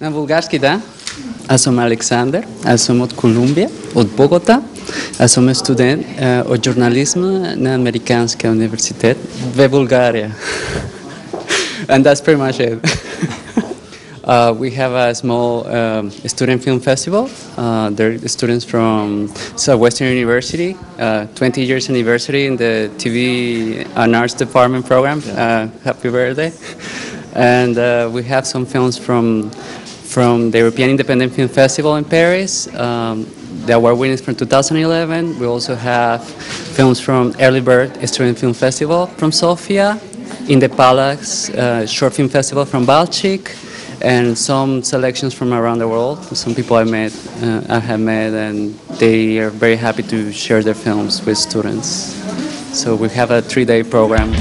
Na bulgarski da. Аз съм Александър, аз съм от Колумбия, от Богота. Аз съм студент uh, от журнализма на Американския университет в Bulgaria. and that's pretty much it. uh, we have a small um, student film festival. Uh, there are students from Southwestern University, uh, 20 years anniversary in the TV and Arts Department program. Uh, happy birthday. And uh, we have some films from from the European Independent Film Festival in Paris. Um, the award winners from 2011. We also have films from Early Bird Student Film Festival from Sofia, in the Palace uh, Short Film Festival from Balchik, and some selections from around the world. Some people I met, uh, I have met, and they are very happy to share their films with students. So we have a three-day program.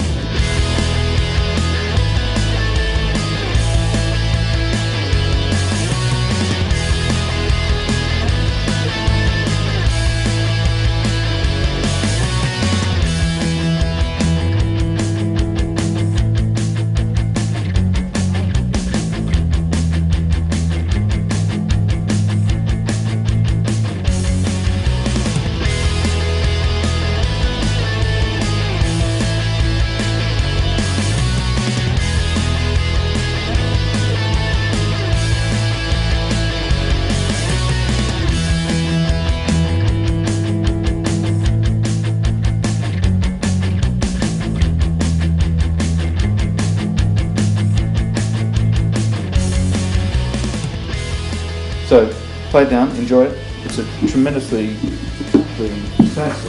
So, play it down, enjoy it. It's a tremendously first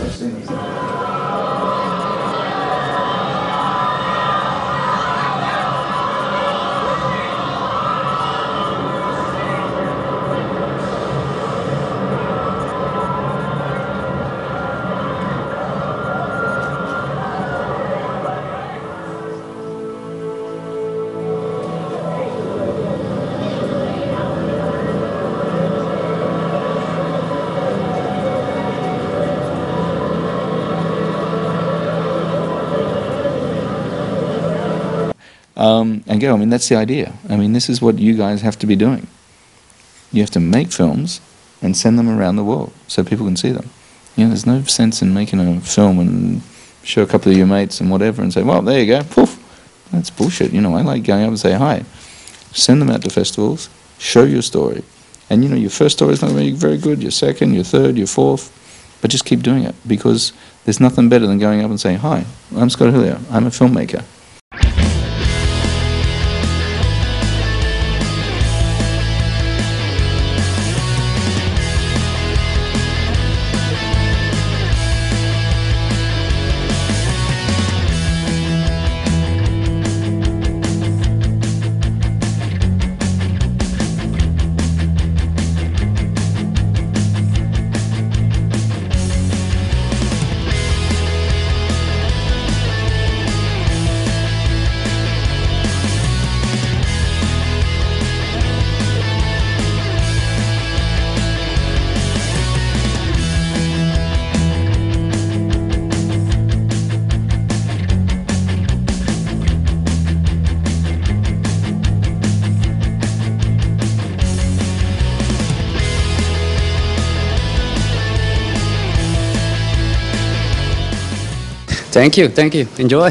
I've seen. Um, and go. I mean, that's the idea. I mean, this is what you guys have to be doing. You have to make films and send them around the world so people can see them. You know, there's no sense in making a film and show a couple of your mates and whatever and say, well, there you go, poof. That's bullshit. You know, I like going up and say hi. Send them out to festivals, show your story. And, you know, your first story is not going to be very good, your second, your third, your fourth, but just keep doing it because there's nothing better than going up and saying, hi, I'm Scott Hillier, I'm a filmmaker. Thank you, thank you. Enjoy.